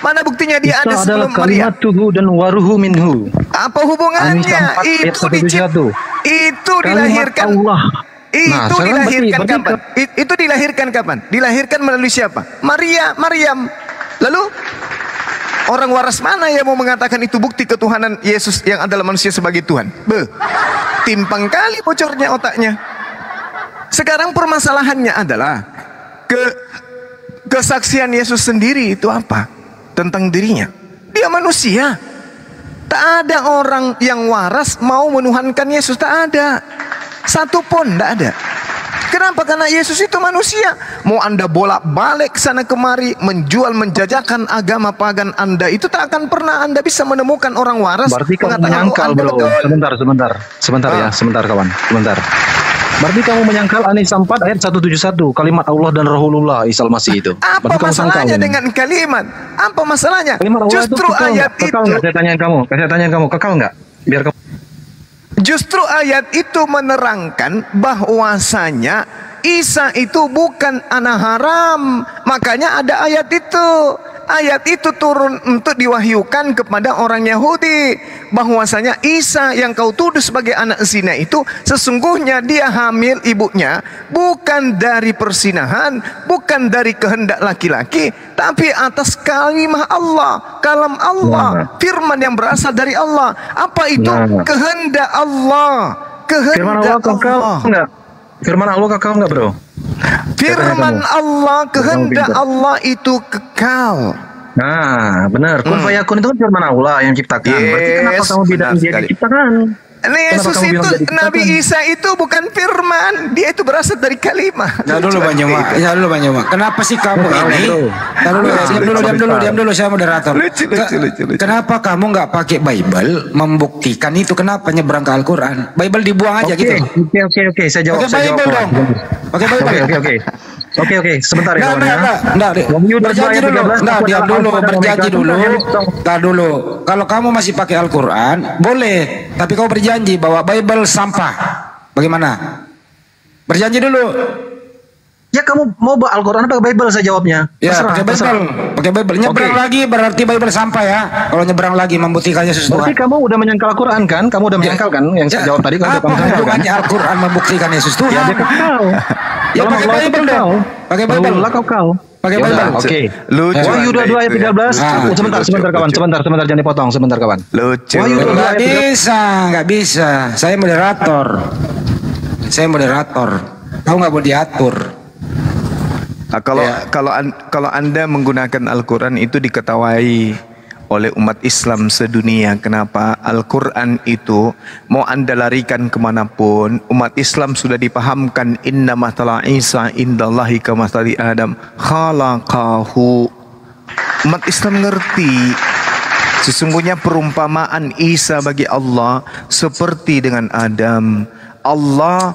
Mana buktinya dia ada sebelum kalimat tuhu dan waruhu minhu. Apa hubungannya? An-Nisa 4 ayat Itu 171. dicip- itu Kalimat dilahirkan Allah. itu Nah, dilahirkan berarti- kapan? I- Itu dilahirkan kapan? Dilahirkan melalui siapa? Maria, Maryam. Lalu orang waras mana yang mau mengatakan itu bukti ketuhanan Yesus yang adalah manusia sebagai Tuhan? Be, timpang kali bocornya otaknya. Sekarang permasalahannya adalah ke kesaksian Yesus sendiri itu apa tentang dirinya? Dia manusia. Tak ada orang yang waras mau menuhankan Yesus. Tak ada. Satu pun tak ada. Kenapa? Karena Yesus itu manusia. Mau anda bolak-balik sana kemari, menjual, menjajakan agama pagan anda, itu tak akan pernah anda bisa menemukan orang waras. Berarti kamu mengatakan, menyangkal "Oh, bro. betul." Sebentar, sebentar. Sebentar ya, Ah. sebentar kawan. Sebentar. Berarti kamu menyangkal An-Nisa 4 ayat 171 kalimat Allah dan Rasulullah Isa Masih itu. Apa Berarti sangkal masalahnya dengan kalimat? Apa masalahnya? Kalimat Allah Justru itu kekal ayat nggak? Kekal itu nggak? Saya tanyain kamu. Saya tanyain kamu, kekal nggak? Biar kamu Justru ayat itu menerangkan bahwasanya Isa itu bukan anak haram. Makanya ada ayat itu. Ayat itu turun untuk diwahyukan kepada orang Yahudi bahwasanya Isa yang kau tuduh sebagai anak zina itu sesungguhnya dia hamil ibunya bukan dari persinahan, bukan dari kehendak laki-laki, tapi atas kalimat Allah, kalam Allah, Nah. firman yang berasal dari Allah. Apa itu? Nah. Kehendak Allah. Firman Kehendak Allah kekal Allah. Firman Allah kekal nggak bro? Firman. Allah, kehendak. Allah itu kekal. Nah, benar. Kun Hmm. fayakun itu kan firman Allah yang ciptakan. Berarti kenapa Yes, kamu dia sekali. diciptakan? Nah, Yesus itu? Nabi Isa itu bukan firman. Dia itu berasal dari kalimat. Nah dulu Bang Joma, ya dulu Bang Joma. Kenapa sih kamu ini? Nah dulu, diam dulu, diam dulu, diam dulu, saya moderator. Lucu, lucu, Ke- lucu, lucu. Kenapa kamu nggak pakai Bible membuktikan itu? Kenapa nyebrang ke Al-Quran? Bible dibuang aja Oke, gitu. oke, oke, oke. Saya jawab, Pakai saya jawab. Bible dong. Pakai Bible. Oke, oke, oke. Oke, oke. Sebentar ya, Nggak, kawan nggak, ya. nggak, nggak, Dek. Wahyu dua berjanji dulu, 13, nggak, aku diam dulu, berjanji dulu, hidup. nggak dulu. Kalau kamu masih pakai Al-Quran, boleh, tapi kau berjanji bahwa Bible sampah. Bagaimana? Berjanji dulu. Ya kamu mau bawa Al-Quran apa Bible saya jawabnya? Ya, Terserah, pakai. Bible, pakai Bible. Nyebrang Oke. lagi berarti Bible sampah ya. Kalau nyebrang lagi membuktikan Yesus Berarti Tuhan. kamu udah menyangkal Al-Quran kan? Kamu udah menyangkal kan? Yang saya Ya, jawab tadi kamu udah apa menyangkal kan? hubungannya Al-Quran membuktikan Yesus Tuhan? Ya dia kekal. Ya, Kalau pakai Bible dong. Pakai Bible. Kalau Allah kekal. Pakai Ya Bible. Oke. Lucu Wahyu Anda 22 ayat itu ya. 13. Ah, sebentar, lucu, sebentar kawan, lucu. sebentar, sebentar jangan dipotong, sebentar kawan. Lucu. Wahyu dua Nggak ayat 13. bisa, nggak bisa. Saya moderator. Saya moderator. Kau nggak boleh diatur. Nah, kalau Ya. kalau an- kalau Anda menggunakan Al-Qur'an itu diketahui oleh umat Islam sedunia. Kenapa? Al-Quran itu mau anda larikan ke mana pun, umat Islam sudah dipahamkan inna matala Isa indallahi kamatali Adam khalaqahu. Umat Islam ngerti Sesungguhnya perumpamaan Isa bagi Allah seperti dengan Adam. Allah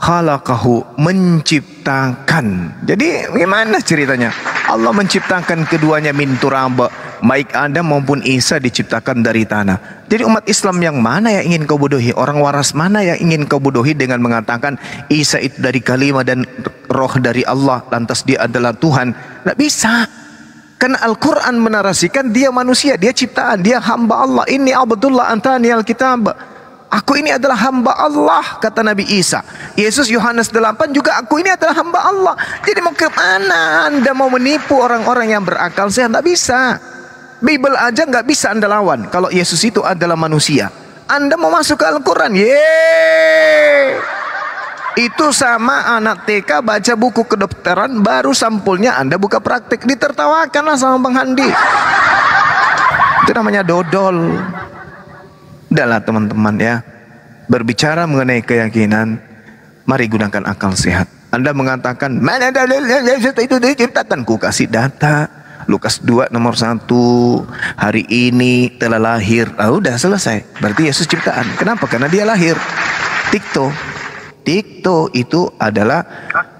khalaqahu menciptakan. Jadi gimana ceritanya? Allah menciptakan keduanya min turaba. Baik Adam maupun Isa diciptakan dari tanah. Jadi umat Islam yang mana yang ingin kau bodohi? Orang waras mana yang ingin kau bodohi dengan mengatakan Isa itu dari kalimat dan roh dari Allah lantas dia adalah Tuhan? Tidak bisa. Karena Al-Quran menarasikan dia manusia, dia ciptaan, dia hamba Allah. Ini Abdullah antani al-kitab. Aku ini adalah hamba Allah, kata Nabi Isa. Yesus Yohanes 8 juga aku ini adalah hamba Allah. Jadi mau ke mana anda mau menipu orang-orang yang berakal sehat? Tidak bisa. Bible aja nggak bisa anda lawan. Kalau Yesus itu adalah manusia. Anda mau masuk ke Al-Quran. Yeay. Itu sama anak TK baca buku kedokteran baru sampulnya Anda buka praktek ditertawakanlah sama Bang Handi. Itu namanya dodol. Udahlah teman-teman ya. Berbicara mengenai keyakinan, mari gunakan akal sehat. Anda mengatakan, mana Yesus itu diciptakan? Ku kasih data. Lukas 2 nomor 1 Hari ini telah lahir ah, Udah selesai Berarti Yesus ciptaan Kenapa? Karena dia lahir Tikto Tikto itu adalah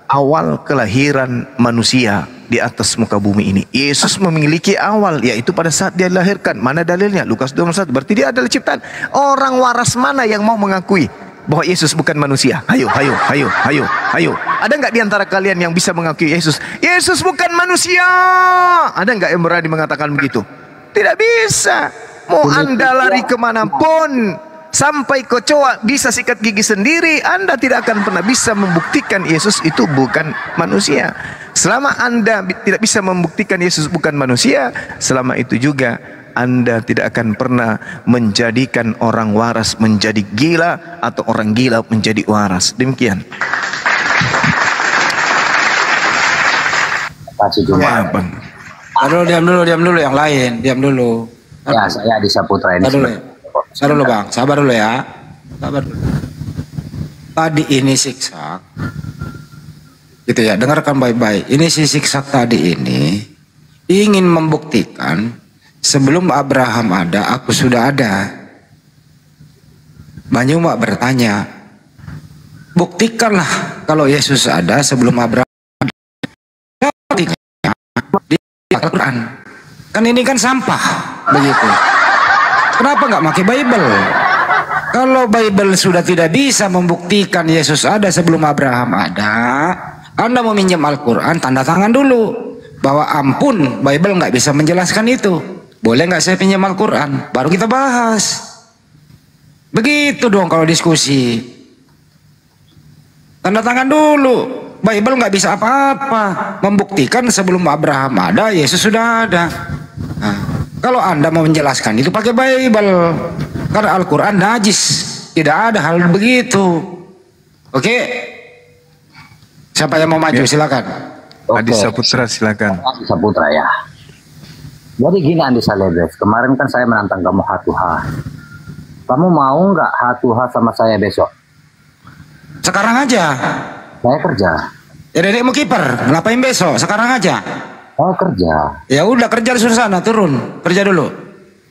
awal kelahiran manusia di atas muka bumi ini. Yesus memiliki awal yaitu pada saat dia dilahirkan. Mana dalilnya? Lukas 21. Berarti dia adalah ciptaan. Orang waras mana yang mau mengakui bahwa Yesus bukan manusia? Hayo, hayo, hayo, hayo, hayo. Ada nggak di antara kalian yang bisa mengakui Yesus? Yesus bukan manusia. Ada nggak yang berani mengatakan begitu? Tidak bisa. Mau anda lari ke mana pun, sampai kecoa bisa sikat gigi sendiri, anda tidak akan pernah bisa membuktikan Yesus itu bukan manusia. Selama anda tidak bisa membuktikan Yesus bukan manusia, selama itu juga anda tidak akan pernah menjadikan orang waras menjadi gila atau orang gila menjadi waras. Demikian. Kasih Juma. Ya, Bang. Aduh, diam dulu, diam dulu yang lain, diam dulu. Ya, saya Adi Saputra ini. Sabar dulu, ya. sabar dulu bang, sabar dulu ya. Sabar dulu. Tadi ini siksak, gitu ya. Dengarkan baik-baik. Ini si siksak tadi ini ingin membuktikan sebelum Abraham ada, aku sudah ada. Banyumak bertanya, buktikanlah kalau Yesus ada sebelum Abraham. ada. Di Al-Quran. Kan ini kan sampah, begitu. Kenapa nggak pakai Bible? Kalau Bible sudah tidak bisa membuktikan Yesus ada sebelum Abraham ada, Anda mau minjem Al-Quran, tanda tangan dulu. Bahwa ampun, Bible nggak bisa menjelaskan itu. Boleh nggak saya pinjam Al-Quran? Baru kita bahas. Begitu dong kalau diskusi. Tanda tangan dulu. Bible nggak bisa apa-apa. Membuktikan sebelum Abraham ada, Yesus sudah ada. Nah, kalau Anda mau menjelaskan itu pakai Bible. Karena Al-Quran najis. Tidak ada hal begitu. Oke? Siapa yang mau maju? Silakan. Adi. Saputra silakan. Adi Saputra ya. Jadi gini Andi Salebes, kemarin kan saya menantang kamu hatuha. Kamu mau nggak hatuha sama saya besok? Sekarang aja. Saya kerja. Ya dedek mau kiper. Ngapain besok? Sekarang aja. Saya kerja. Ya udah kerja di sana turun. Kerja dulu.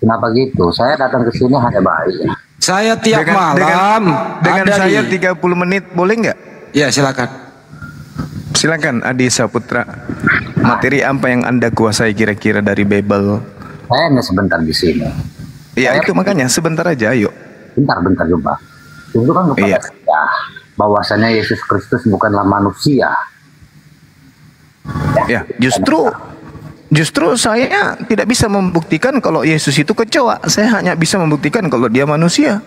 Kenapa gitu? Saya datang ke sini hanya baik. ya. Saya tiap dengan, malam dengan ada saya di... 30 menit boleh nggak? Ya silakan. Silakan Adi Saputra. Materi apa yang Anda kuasai kira-kira dari Bible? Saya hanya sebentar di sini. Ya itu makanya sebentar aja ayo. Bentar-bentar jumpa. Itu kan kepada Iya. saya bahwasanya Yesus Kristus bukanlah manusia. Ya, justru justru saya tidak bisa membuktikan kalau Yesus itu kecoa. Saya hanya bisa membuktikan kalau dia manusia.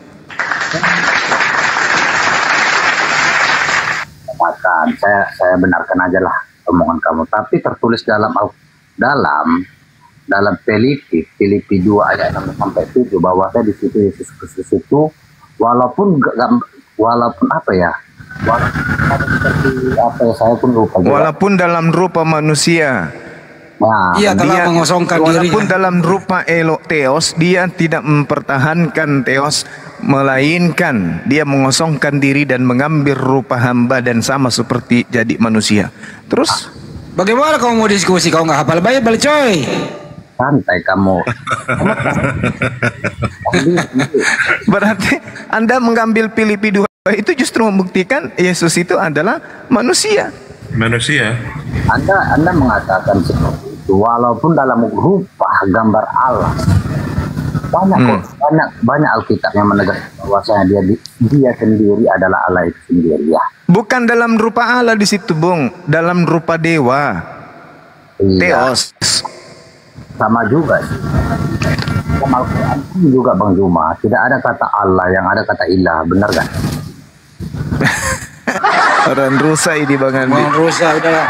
Saya saya benarkan aja lah omongan kamu tapi tertulis dalam Al- dalam dalam Filipi Filipi 2 ayat 6 sampai 7 bahwa saya di situ Yesus Kristus itu walaupun walaupun apa ya walaupun seperti apa ya saya pun lupa juga. Walaupun dalam rupa manusia, Nah, Iya telah dia mengosongkan walaupun dirinya. dalam rupa elok teos, dia tidak mempertahankan teos melainkan dia mengosongkan diri dan mengambil rupa hamba dan sama seperti jadi manusia. Terus Bagaimana kamu mau diskusi? Kau nggak hafal Bible coy. santai kamu Berarti Anda mengambil Filipi 2 itu justru membuktikan Yesus itu adalah manusia. manusia Anda Anda mengatakan seperti itu walaupun dalam rupa gambar Allah banyak Hmm. kok banyak banyak Alkitab yang menegaskan bahwasanya dia di- dia sendiri adalah Allah itu sendiri ya. Bukan dalam rupa Allah di situ, Bung, dalam rupa dewa. Iya, Teos. sama juga sih. Dalam Al-Quran pun juga Bang Juma tidak ada kata Allah yang ada kata ilah benar kan? Orang rusak ini Bang Andi. Mau rusak udah.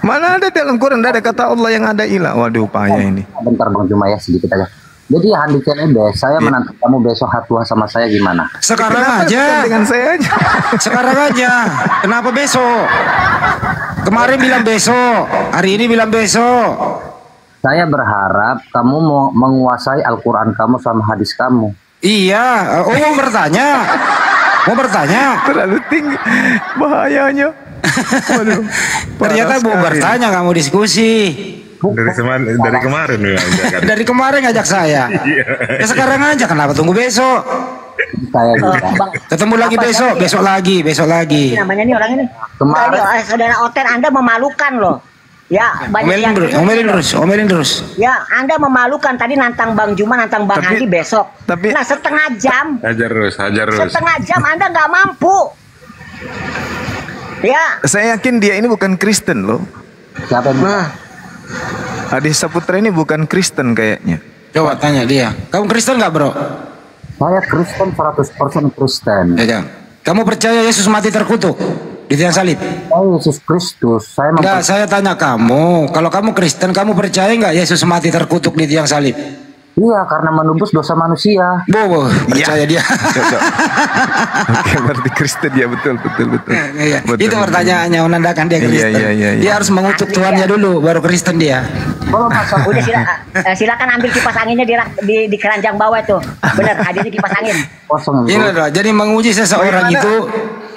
Mana ada dalam Quran ada kata Allah yang ada ilah. Waduh, payah ini. Bentar Bang Juma ya sedikit aja. Jadi Handi Celebes, saya Iya. menanti kamu besok hatua sama saya gimana? Sekarang Kenapa aja. dengan saya aja? Sekarang aja. Kenapa besok? Kemarin bilang besok, hari ini bilang besok. Saya berharap kamu mau menguasai Al-Quran kamu sama hadis kamu. Iya, oh mau bertanya. Mau bertanya. Terlalu tinggi bahayanya. Waduh. Ternyata mau bertanya kamu diskusi. Dari kemarin dari kemarin jangan. Dari kemarin ngajak saya. Ya sekarang aja kenapa tunggu besok? Saya. Bang, Ketemu lagi apa besok, besok lagi, besok lagi. namanya nih orang ini. Kemarin- eh, saudara Oten Anda memalukan loh. Ya, banyak Omelin yang terus, omelin terus, omelin terus. Ya, Anda memalukan tadi nantang Bang Juma, nantang Bang Tapi- besok. tapi- nah, setengah jam, Hajar terus, hajar terus. setengah jam Anda nggak mampu. Ya, Saya yakin dia ini bukan Kristen loh. Siapa Nah, Adi Saputra ini bukan Kristen kayaknya. Coba tanya dia. Kamu Kristen nggak bro? Saya Kristen 100% Kristen. Ya, jangan. Kamu percaya Yesus mati terkutuk di tiang salib? Saya Yesus Kristus. Saya Enggak, saya tanya kamu. Kalau kamu Kristen, kamu percaya nggak Yesus mati terkutuk di tiang salib? Iya, karena menembus dosa manusia. Bobo, percaya dia. Cocok. Oke, berarti Kristen ya betul betul betul. Iya, Betul, itu betul. pertanyaannya menandakan dia Iya, Kristen. iya, iya, iya. Dia harus mengutuk Tuhannya ya. dulu, baru Kristen dia. Kalau masalah udah sila, eh, silakan ambil kipas anginnya di, di, di keranjang bawah tuh. Bener, hadirnya kipas angin. kosong Ini itu, loh, jadi menguji seseorang Bagaimana? itu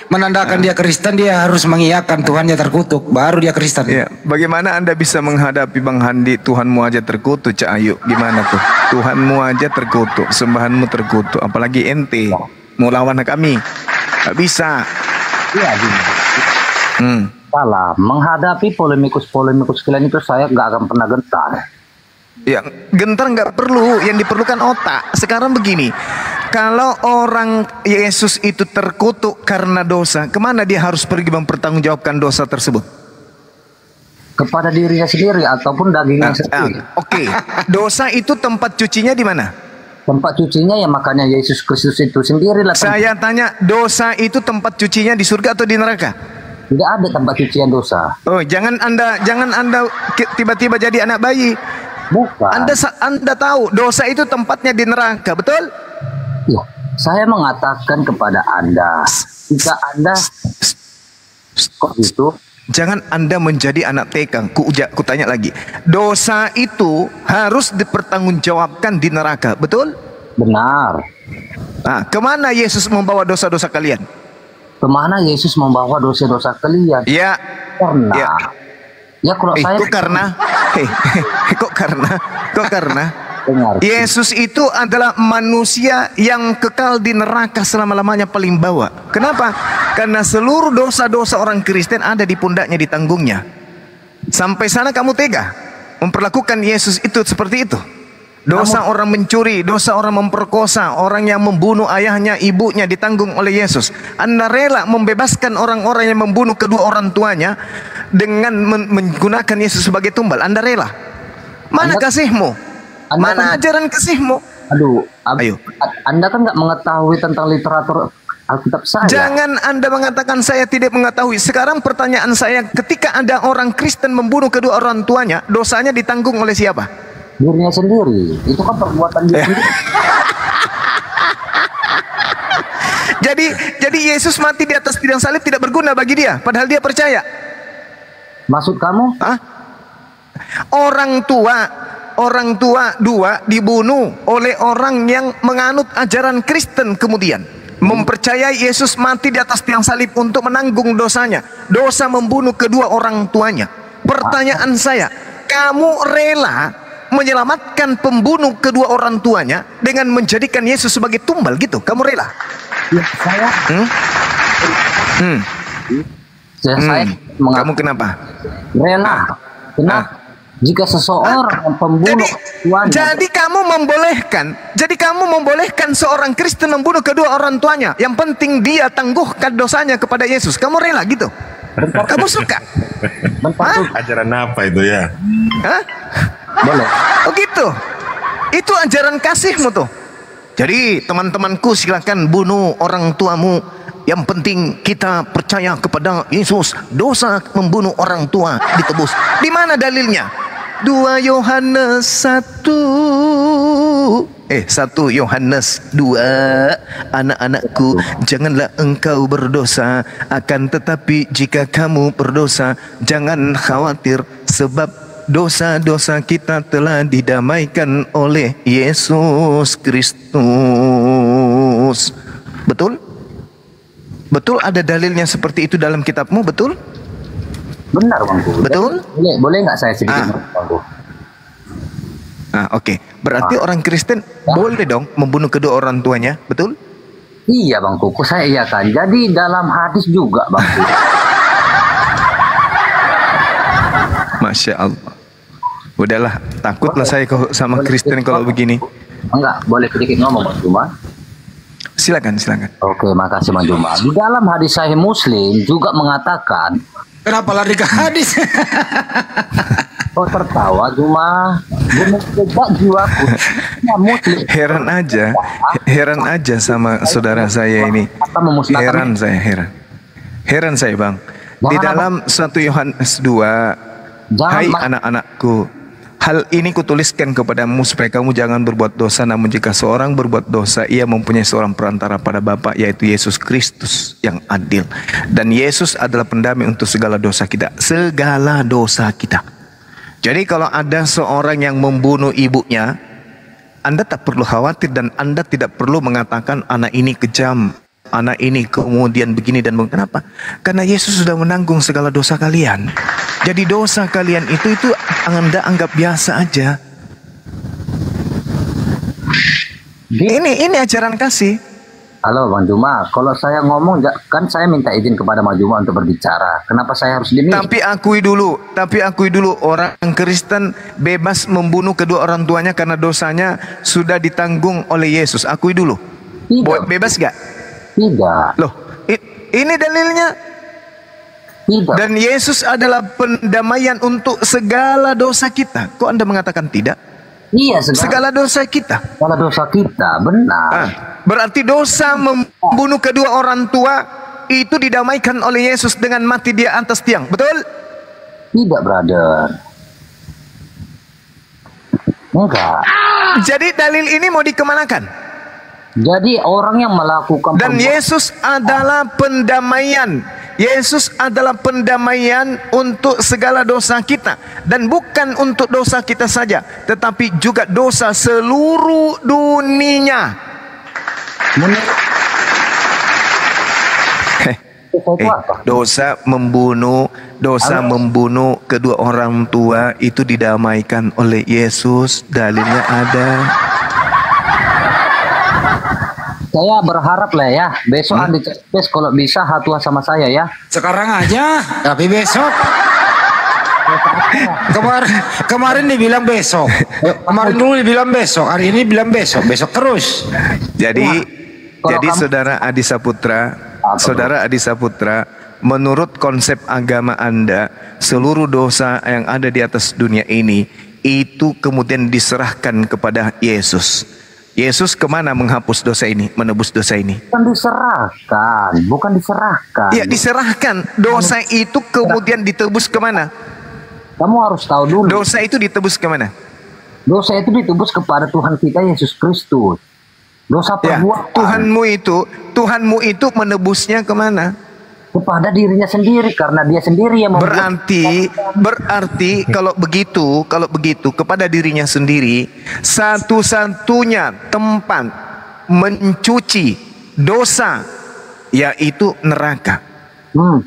menandakan dia Kristen, dia harus mengiyakan Tuhannya terkutuk, baru dia Kristen. Ya, bagaimana Anda bisa menghadapi Bang Handi Tuhanmu aja terkutuk, Cak Ayu? Gimana tuh? Tuhanmu aja terkutuk, sembahanmu terkutuk, apalagi ente mau lawan kami. Gak bisa. iya gini. Hmm. Salah, menghadapi polemikus-polemikus kalian itu saya nggak akan pernah gentar. Ya, gentar nggak perlu, yang diperlukan otak. Sekarang begini, kalau orang Yesus itu terkutuk karena dosa, ke mana dia harus pergi mempertanggungjawabkan dosa tersebut? Kepada dirinya sendiri ataupun dagingnya Nah, sendiri. ah, Oke, dosa itu tempat cucinya di mana? Tempat cucinya ya makanya Yesus Kristus itu sendiri lah. Saya tanya, dosa itu tempat cucinya di surga atau di neraka? Tidak ada tempat cucian dosa. Oh, jangan Anda jangan Anda tiba-tiba jadi anak bayi. Bukan. Anda Anda tahu dosa itu tempatnya di neraka, betul? Ya, saya mengatakan kepada Anda, jika Anda kok gitu, Jangan Anda menjadi anak TK. Ku, ku tanya lagi. Dosa itu harus dipertanggungjawabkan di neraka, betul? benar. Nah, ke mana Yesus membawa dosa-dosa kalian? Ke mana Yesus membawa dosa-dosa kalian? Ya, Karena, ya. ya kalau Eh, saya kok karena? Eh, kok karena? Kok karena? Dengar, Yesus itu adalah manusia yang kekal di neraka selama-lamanya paling bawah. Kenapa? Karena seluruh dosa-dosa orang Kristen ada di pundaknya, ditanggungnya. Sampai sana kamu tega memperlakukan Yesus itu seperti itu. Dosa orang mencuri, dosa orang memperkosa, orang yang membunuh ayahnya, ibunya ditanggung oleh Yesus. Anda rela membebaskan orang-orang yang membunuh kedua orang tuanya dengan men- menggunakan Yesus sebagai tumbal. Anda rela? Mana Anda- kasihmu? Anda Mana kan- ajaran kasihmu? aduh, ab- Ayo. Anda kan nggak mengetahui tentang literatur Alkitab saya. Jangan Anda mengatakan saya tidak mengetahui. Sekarang pertanyaan saya, ketika ada orang Kristen membunuh kedua orang tuanya, dosanya ditanggung oleh siapa? Dirinya sendiri, itu kan perbuatan dia sendiri. Jadi jadi Yesus mati di atas tiang salib tidak berguna bagi dia, padahal dia percaya. Maksud kamu? Hah? Orang tua, orang tua dua dibunuh oleh orang yang menganut ajaran Kristen kemudian mempercayai Yesus mati di atas tiang salib untuk menanggung dosanya. Dosa membunuh kedua orang tuanya. Pertanyaan saya, kamu rela menyelamatkan pembunuh kedua orang tuanya dengan menjadikan Yesus sebagai tumbal gitu? Kamu rela? Ya, saya, Hmm? Hmm. ya, saya Hmm. Kamu kenapa? rela. Kenapa? Jika seseorang yang pembunuh Jadi, tuannya, jadi kamu membolehkan, jadi kamu membolehkan seorang Kristen membunuh kedua orang tuanya. Yang penting dia tangguhkan dosanya kepada Yesus. Kamu rela gitu? Kamu suka? bentar Ajaran apa itu ya? Hah? boleh. Oh gitu. Itu ajaran kasihmu tuh. Jadi teman-temanku silakan bunuh orang tuamu. Yang penting kita percaya kepada Yesus. Dosa membunuh orang tua ditebus. Di mana dalilnya? 2 Yohanes 1 Eh 1 Yohanes 2 Anak-anakku Janganlah engkau berdosa Akan tetapi jika kamu berdosa Jangan khawatir Sebab dosa-dosa kita telah didamaikan oleh Yesus Kristus Betul? Betul ada dalilnya seperti itu dalam kitabmu? Betul? Benar bangku. Betul? Boleh, boleh nggak saya sedikit Ah. bangku? Ah, oke. Berarti orang Kristen boleh dong membunuh kedua orang tuanya, betul? Iya bangku, kok saya iya kan. Jadi dalam hadis juga bangku. Masya Allah. Udahlah, takutlah saya sama Kristen kalau begini. Enggak, boleh sedikit ngomong Mas Juma. Silakan, silakan. Oke, makasih Mas Juma. Di dalam hadis Sahih Muslim juga mengatakan, Kenapa lari ke hadis? kau tertawa dia menjebak jiwaku. Ya, Heran aja, heran aja sama saudara saya ini. Heran saya, heran. Heran saya bang. Di dalam 1 Yohanes 2, Jangan, Hai anak-anakku, hal ini kutuliskan kepadamu supaya kamu jangan berbuat dosa. Namun jika seorang berbuat dosa, ia mempunyai seorang perantara pada Bapa, yaitu Yesus Kristus yang adil. Dan Yesus adalah pendamai untuk segala dosa kita. Segala dosa kita. Jadi kalau ada seorang yang membunuh ibunya, Anda tak perlu khawatir dan Anda tidak perlu mengatakan anak ini kejam, anak ini kemudian begini dan. Kenapa? Karena Yesus sudah menanggung segala dosa kalian. Jadi dosa kalian itu itu Anda anggap biasa aja. Ini ini ajaran kasih. Halo Bang Juma, kalau saya ngomong kan saya minta izin kepada Bang Juma untuk berbicara. Kenapa saya harus demi? Tapi akui dulu, tapi akui dulu orang Kristen bebas membunuh kedua orang tuanya karena dosanya sudah ditanggung oleh Yesus. Akui dulu. Tidak. Bebas gak? Tidak, Loh, ini dalilnya. tidak. Dan Yesus adalah pendamaian untuk segala dosa kita. Kok Anda mengatakan tidak? iya segala, Segala dosa kita. segala dosa kita, benar. Ah, berarti dosa membunuh kedua orang tua itu didamaikan oleh Yesus dengan mati dia atas tiang. Betul? Tidak, brother. Enggak. Jadi dalil ini mau dikemanakan? Jadi orang yang melakukan Dan Yesus adalah pendamaian. Yesus adalah pendamaian untuk segala dosa kita dan bukan untuk dosa kita saja, tetapi juga dosa seluruh dunia. menurut eh, dosa membunuh, dosa Halo? membunuh kedua orang tua itu didamaikan oleh Yesus. Dalilnya ada. Saya berharap lah ya, besok Hmm? Andi kalau bisa hatua sama saya ya. Sekarang aja, tapi besok. Kemarin kemarin dibilang besok. Kemarin dulu dibilang besok, hari ini bilang besok, besok terus. Jadi Kalau jadi kamu- saudara Adi Saputra, Apa, saudara Adi Saputra, menurut konsep agama Anda, seluruh dosa yang ada di atas dunia ini itu kemudian diserahkan kepada Yesus. Yesus ke mana menghapus dosa ini, menebus dosa ini? Bukan diserahkan, bukan diserahkan. Ya diserahkan. Dosa itu kemudian ditebus ke mana? Kamu harus tahu dulu, Dosa itu ditebus ke mana? dosa itu ditebus kepada Tuhan kita Yesus Kristus. Dosa Ya, perbuatan Tuhanmu itu, Tuhanmu itu menebusnya ke mana? Kepada dirinya sendiri karena dia sendiri yang membuat Berarti berarti kalau begitu, kalau begitu kepada dirinya sendiri satu-satunya tempat mencuci dosa yaitu neraka. Hmm,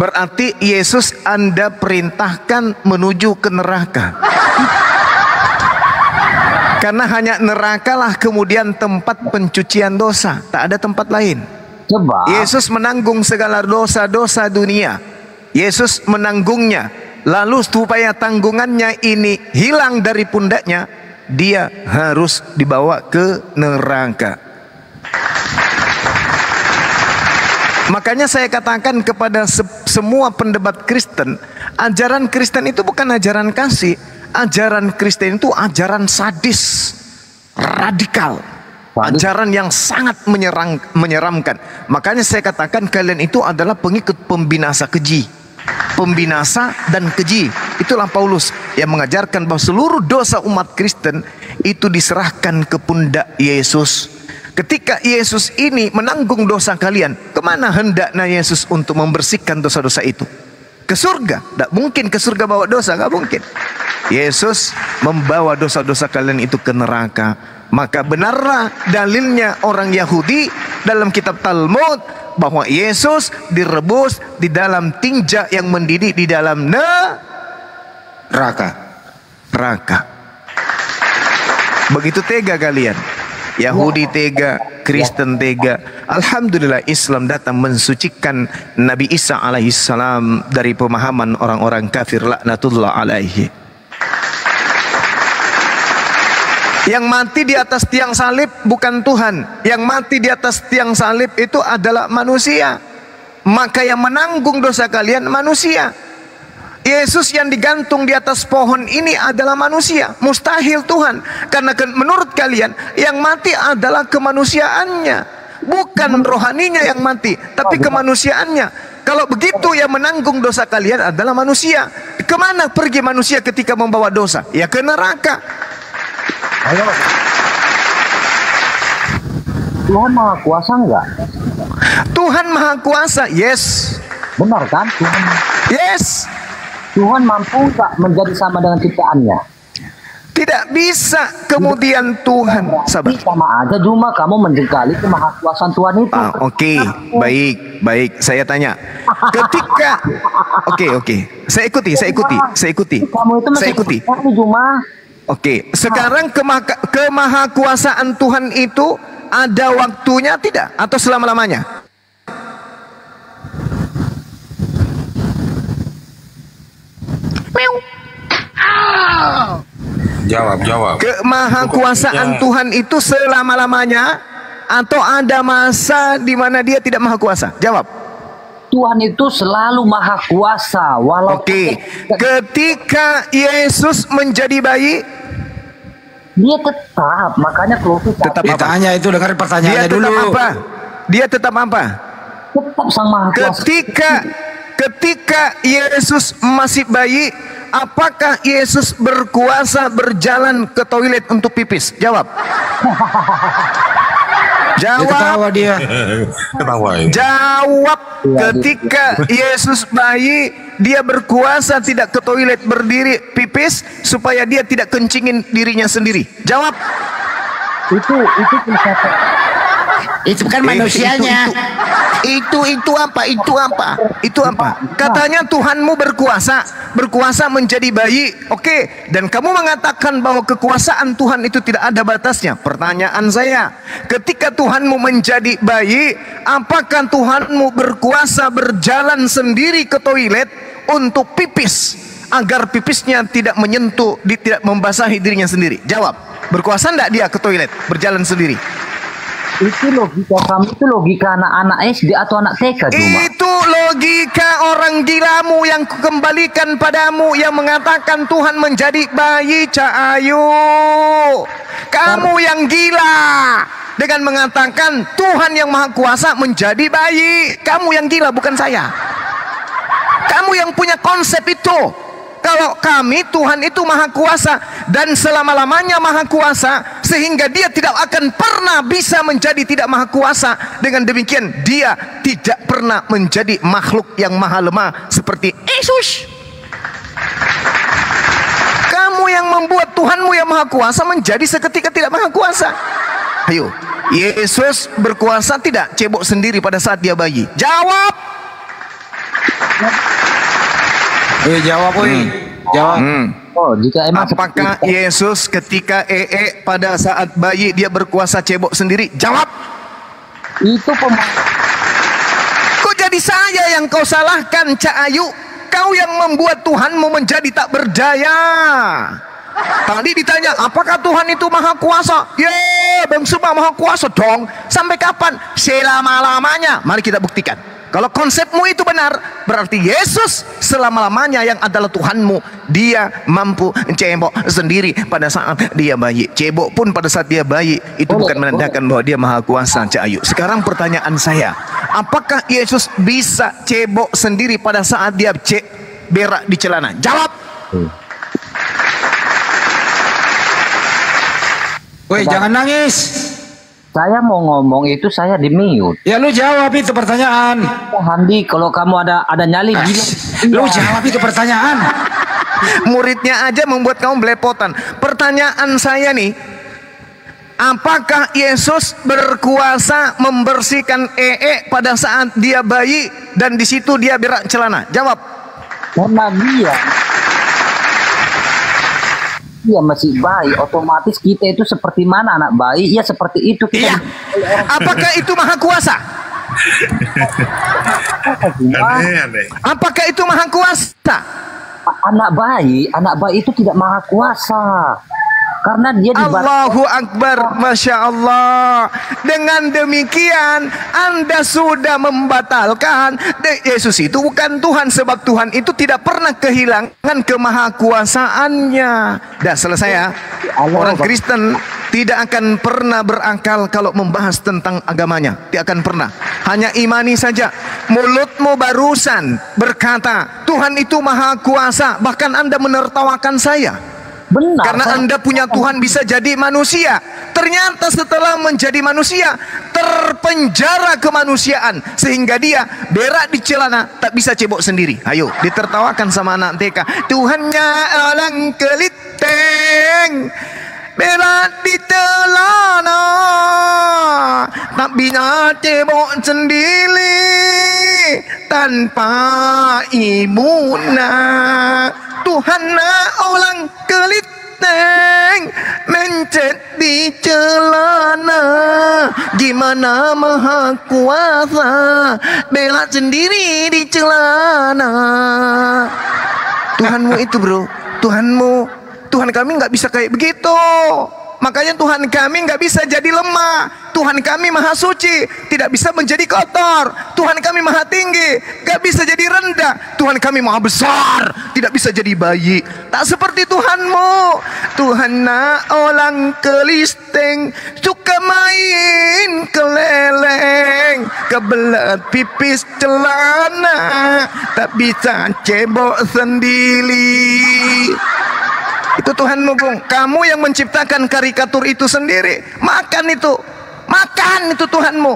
Berarti Yesus Anda perintahkan menuju ke neraka. Karena hanya nerakalah kemudian tempat pencucian dosa, tak ada tempat lain. Yesus menanggung segala dosa-dosa dunia. Yesus menanggungnya. Lalu supaya tanggungannya ini hilang dari pundaknya, dia harus dibawa ke neraka. Makanya saya katakan kepada se- semua pendebat Kristen, ajaran Kristen itu bukan ajaran kasih. Ajaran Kristen itu ajaran sadis, radikal. Ajaran yang sangat menyerang, menyeramkan. Makanya saya katakan kalian itu adalah pengikut pembinasa keji. Pembinasa dan keji. Itulah Paulus yang mengajarkan bahwa seluruh dosa umat Kristen itu diserahkan ke pundak Yesus. Ketika Yesus ini menanggung dosa kalian, ke mana hendaknya Yesus untuk membersihkan dosa-dosa itu? Ke surga. Tak mungkin ke surga bawa dosa, gak mungkin. Yesus membawa dosa-dosa kalian itu ke neraka. Maka benarlah dalilnya orang Yahudi dalam kitab Talmud bahwa Yesus direbus di dalam tinja yang mendidih di dalam Raka. neraka. Begitu tega kalian. Yahudi tega, Kristen tega. Alhamdulillah Islam datang mensucikan Nabi Isa alaihissalam dari pemahaman orang-orang kafir laknatullah alaihi. Yang mati di atas tiang salib bukan Tuhan. Yang mati di atas tiang salib itu adalah manusia. Maka yang menanggung dosa kalian manusia. Yesus yang digantung di atas pohon ini adalah manusia. Mustahil Tuhan. Karena menurut kalian yang mati adalah kemanusiaannya. Bukan rohaninya yang mati, tapi kemanusiaannya. Kalau begitu yang menanggung dosa kalian adalah manusia. Ke mana pergi manusia ketika membawa dosa? Ya ke neraka. Ayo. Tuhan Maha Kuasa enggak? Tuhan Maha Kuasa, yes, Benar kan? Tuhan, yes. Tuhan mampu enggak menjadi sama dengan ciptaannya? Tidak bisa kemudian Tuhan sabar. Sama aja cuma kamu menjengkali kemahakuasaan Tuhan itu. Ah, oke, baik, baik. Saya tanya. Ketika Oke, oke. Saya ikuti, saya ikuti, saya ikuti. Kamu itu Saya ikuti. Cuma Oke, sekarang kemaha, kemahakuasaan Tuhan itu ada waktunya tidak atau selama-lamanya? Jawab, jawab. Kemahakuasaan Ya. Tuhan itu selama-lamanya atau ada masa di mana dia tidak maha kuasa? Jawab. Tuhan itu selalu maha kuasa walau Oke, ketika Yesus menjadi bayi, dia tetap makanya Klovis Tetap apa? Ditanya itu dengar dia pertanyaannya tetap dulu. apa? Dia tetap apa? tetap kuasa. Ketika ketika Yesus masih bayi, apakah Yesus berkuasa berjalan ke toilet untuk pipis? Jawab. Dia Jawab. ketawa dia. Ketawa ini. Jawab ketika Yesus bayi dia berkuasa tidak ke toilet berdiri pipis supaya dia tidak kencingin dirinya sendiri. Jawab. Itu itu filsafat. Itu kan Itu, itu, itu apa? Itu apa? Itu apa? Katanya Tuhanmu berkuasa, berkuasa menjadi bayi. Oke, dan kamu mengatakan bahwa kekuasaan Tuhan itu tidak ada batasnya. Pertanyaan saya, ketika Tuhanmu menjadi bayi, apakah Tuhanmu berkuasa berjalan sendiri ke toilet untuk pipis agar pipisnya tidak menyentuh, tidak membasahi dirinya sendiri? Jawab. Berkuasa enggak dia ke toilet berjalan sendiri? Itu logika kamu itu logika anak-anak SD atau anak TK cuma. Itu logika orang gilamu yang kukembalikan padamu yang mengatakan Tuhan menjadi bayi Cahayu. Kamu yang gila dengan mengatakan Tuhan yang maha kuasa menjadi bayi. Kamu yang gila bukan saya. Kamu yang punya konsep itu. Kalau kami Tuhan itu maha kuasa dan selama-lamanya maha kuasa sehingga dia tidak akan pernah bisa menjadi tidak maha kuasa. Dengan demikian dia tidak pernah menjadi makhluk yang maha lemah seperti Yesus. Kamu yang membuat Tuhanmu yang maha kuasa menjadi seketika tidak maha kuasa. Ayo, Yesus berkuasa tidak cebok sendiri pada saat dia bayi? Jawab. Wih jawab wih. Jawab. Hmm. Oh, jika emang Apakah seperti- Yesus ketika ee pada saat bayi dia berkuasa cebok sendiri? Jawab. itu pem Kok jadi saya yang kau salahkan, Cak Ayu? Kau yang membuat Tuhanmu menjadi tak berdaya. Tadi ditanya, apakah Tuhan itu maha kuasa? Ye, Bang Suba maha kuasa dong. Sampai kapan? Selama-lamanya. Mari kita buktikan. Kalau konsepmu itu benar, berarti Yesus selama-lamanya yang adalah Tuhanmu. Dia mampu cebok sendiri pada saat dia bayi. Cebok pun pada saat dia bayi, itu bukan menandakan bahwa dia maha kuasa, Cak Ayu. Sekarang pertanyaan saya, apakah Yesus bisa cebok sendiri pada saat dia cek berak di celana? Jawab. Wih jangan nangis. saya mau ngomong itu saya di mute. Ya lu jawab itu pertanyaan. Oh, Handi, kalau kamu ada ada nyali bilang. Lu Iya. jawab itu pertanyaan. Muridnya aja membuat kamu belepotan. Pertanyaan saya nih, apakah Yesus berkuasa membersihkan ee pada saat dia bayi dan di situ dia berak celana? Jawab. Karena dia dia masih bayi, otomatis kita itu seperti mana anak bayi? Ya seperti itu. Kita Iya. Apakah itu maha kuasa? Aneh, aneh. Apakah itu maha kuasa? anak bayi, anak bayi itu tidak maha kuasa. Karena dia di Allahu Akbar Masya Allah Dengan demikian Anda sudah membatalkan Yesus itu bukan Tuhan Sebab Tuhan itu tidak pernah kehilangan Kemahakuasaannya Dah selesai ya Orang Kristen tidak akan pernah berakal kalau membahas tentang agamanya. Tidak akan pernah. Hanya imani saja. Mulutmu barusan berkata, Tuhan itu maha kuasa. Bahkan Anda menertawakan saya. Benar. Karena saya- Anda punya Tuhan bisa jadi manusia. Ternyata setelah menjadi manusia, terpenjara kemanusiaan. Sehingga dia berak di celana, tak bisa cebok sendiri. Ayo, ditertawakan sama anak TK. Tuhannya orang keliteng. Berak di celana Tak bisa cebok sendiri Tanpa ibunya Tuhan orang keliteng Mencet di celana. Gimana maha kuasa? Bela sendiri di celana. Tuhanmu itu bro. Tuhanmu Tuhan kami nggak bisa kayak begitu Makanya Tuhan kami nggak bisa jadi lemah. Tuhan kami maha suci Tidak bisa menjadi kotor. Tuhan kami maha tinggi Gak bisa jadi rendah. Tuhan kami maha besar Tidak bisa jadi bayi. Tak seperti Tuhanmu. Tuhan na orang kelisteng Suka main keleleng. Kebelet pipis celana Tak bisa cebok sendiri itu Tuhanmu Bung. Kamu yang menciptakan karikatur itu sendiri. Makan itu. Makan itu Tuhanmu.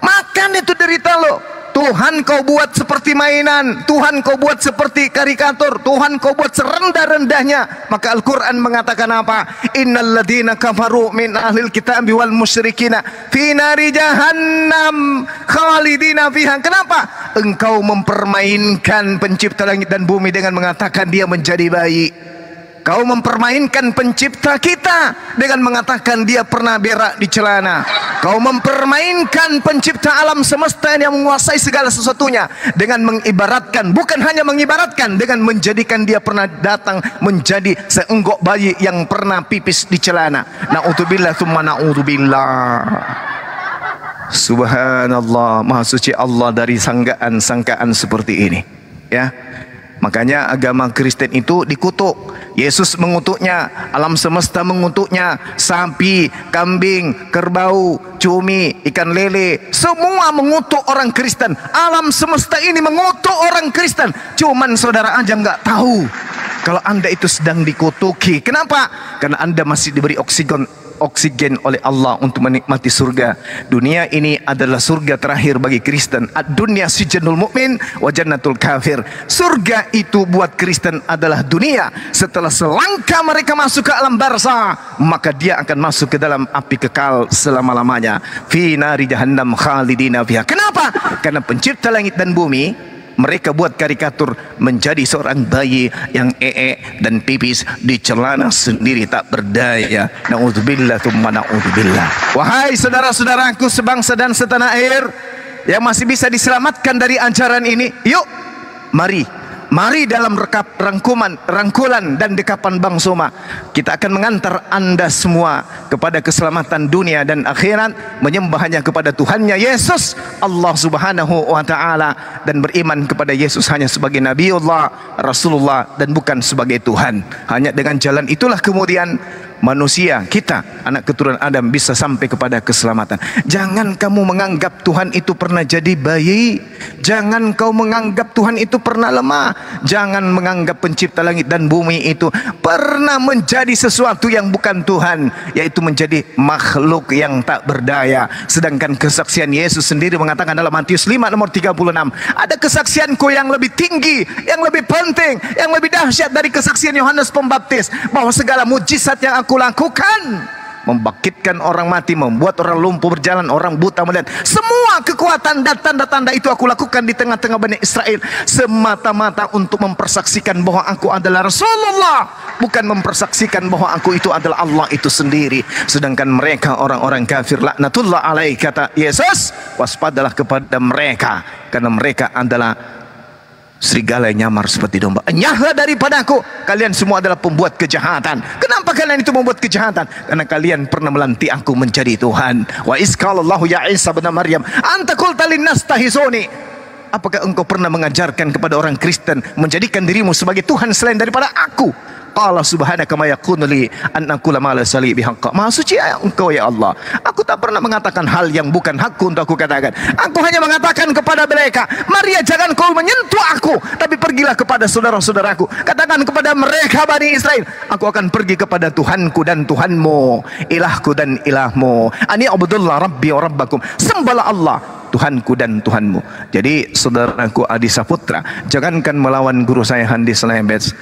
Makan itu derita lo. Tuhan kau buat seperti mainan. Tuhan kau buat seperti karikatur. Tuhan kau buat serendah-rendahnya Maka Al-Quran mengatakan apa? Innal ladina kafaru min ahlil kitab wal musyrikina Fi nari jahannam Khalidina fiha. Kenapa? Engkau mempermainkan pencipta langit dan bumi Dengan mengatakan dia menjadi bayi Kau mempermainkan pencipta kita dengan mengatakan dia pernah berak di celana. Kau mempermainkan pencipta alam semesta yang menguasai segala sesuatunya dengan mengibaratkan, bukan hanya mengibaratkan dengan menjadikan dia pernah datang menjadi seenggok bayi yang pernah pipis di celana. Na'udzubillah thumma na'udzubillah. Subhanallah, Maha Suci Allah dari sangkaan-sangkaan seperti ini. Ya. Makanya agama Kristen itu dikutuk. Yesus mengutuknya, alam semesta mengutuknya, sapi, kambing, kerbau, cumi, ikan lele, semua mengutuk orang Kristen. Alam semesta ini mengutuk orang Kristen. Cuman saudara aja nggak tahu kalau anda itu sedang dikutuki. Kenapa? Karena anda masih diberi oksigen oksigen oleh Allah untuk menikmati surga. Dunia ini adalah surga terakhir bagi Kristen. Ad-dunya sijnul mukmin wa jannatul kafir. Surga itu buat Kristen adalah dunia. Setelah selangkah mereka masuk ke alam barza, maka dia akan masuk ke dalam api kekal selama-lamanya. Fi nari jahannam khalidina fiha. Kenapa? Karena pencipta langit dan bumi mereka buat karikatur menjadi seorang bayi yang ee dan pipis di celana sendiri tak berdaya. Nauzubillah tsumma nauzubillah. Wahai saudara-saudaraku sebangsa dan setanah air yang masih bisa diselamatkan dari ajaran ini, yuk mari Mari dalam rekap rangkuman, rangkulan dan dekapan Bang Soma Kita akan mengantar anda semua kepada keselamatan dunia dan akhirat Menyembah hanya kepada Tuhannya Yesus Allah subhanahu wa ta'ala Dan beriman kepada Yesus hanya sebagai Nabiullah, Rasulullah dan bukan sebagai Tuhan. Hanya dengan jalan itulah kemudian manusia kita anak keturunan Adam bisa sampai kepada keselamatan. Jangan kamu menganggap Tuhan itu pernah jadi bayi. Jangan kau menganggap Tuhan itu pernah lemah. Jangan menganggap pencipta langit dan bumi itu pernah menjadi sesuatu yang bukan Tuhan, yaitu menjadi makhluk yang tak berdaya. Sedangkan kesaksian Yesus sendiri mengatakan dalam Matius 5 nomor 36, ada kesaksianku yang lebih tinggi, yang lebih penting, yang lebih dahsyat dari kesaksian Yohanes Pembaptis bahwa segala mujizat yang aku lakukan membangkitkan orang mati, membuat orang lumpuh berjalan, orang buta melihat. Semua kekuatan dan tanda-tanda itu aku lakukan di tengah-tengah Bani Israel semata-mata untuk mempersaksikan bahwa aku adalah Rasulullah, bukan mempersaksikan bahwa aku itu adalah Allah itu sendiri. Sedangkan mereka orang-orang kafir laknatullah alaih kata Yesus, waspadalah kepada mereka karena mereka adalah serigala yang nyamar seperti domba. Nyahlah daripadaku. Kalian semua adalah pembuat kejahatan. Kenapa kalian itu membuat kejahatan? Karena kalian pernah melantik aku menjadi Tuhan. Wa iskalallahu ya Isa bin Maryam, anta qulta linnas tahisuni. Apakah engkau pernah mengajarkan kepada orang Kristen menjadikan dirimu sebagai Tuhan selain daripada aku? Qala subhanaka ma yakunu li an aqula ma la sali bihaqqa. Maha suci engkau ya Allah. Aku tak pernah mengatakan hal yang bukan hakku untuk aku katakan. Aku hanya mengatakan kepada mereka, Maria jangan kau menyentuh aku, tapi pergilah kepada saudara-saudaraku. Katakan kepada mereka Bani Israel, aku akan pergi kepada Tuhanku dan Tuhanmu, ilahku dan ilahmu. Ani abdullah rabbi wa rabbakum. Sembahlah Allah Tuhanku dan Tuhanmu. Jadi saudaraku Adi Saputra, jangankan melawan guru saya Handi Selembets,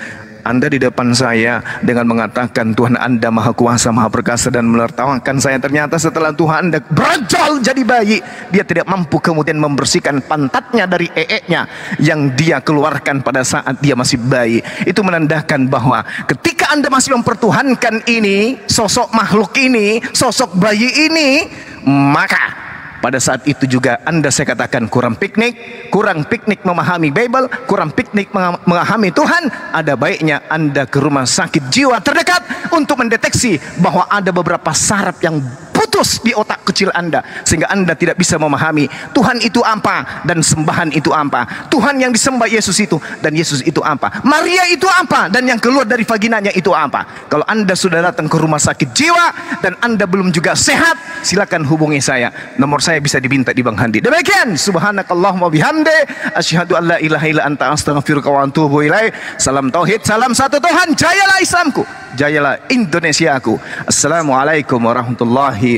anda di depan saya dengan mengatakan Tuhan Anda Maha Kuasa, Maha Perkasa dan menertawakan saya. Ternyata setelah Tuhan Anda berajal jadi bayi, dia tidak mampu kemudian membersihkan pantatnya dari eeknya yang dia keluarkan pada saat dia masih bayi. Itu menandakan bahwa ketika Anda masih mempertuhankan ini, sosok makhluk ini, sosok bayi ini, maka pada saat itu juga anda saya katakan kurang piknik, kurang piknik memahami Bible, kurang piknik memahami Tuhan. Ada baiknya anda ke rumah sakit jiwa terdekat untuk mendeteksi bahwa ada beberapa saraf yang putus di otak kecil Anda sehingga Anda tidak bisa memahami Tuhan itu apa dan sembahan itu apa. Tuhan yang disembah Yesus itu dan Yesus itu apa. Maria itu apa dan yang keluar dari vaginanya itu apa. Kalau Anda sudah datang ke rumah sakit jiwa dan Anda belum juga sehat, silakan hubungi saya. Nomor saya bisa diminta di Bang Handi. Demikian subhanakallahumma bihamdi asyhadu an la ilaha illa anta astaghfiruka wa atubu ilaik. Salam tauhid, salam satu Tuhan. Jayalah Islamku, jayalah Indonesiaku. Assalamualaikum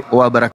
warahmatullahi wabarakatuh.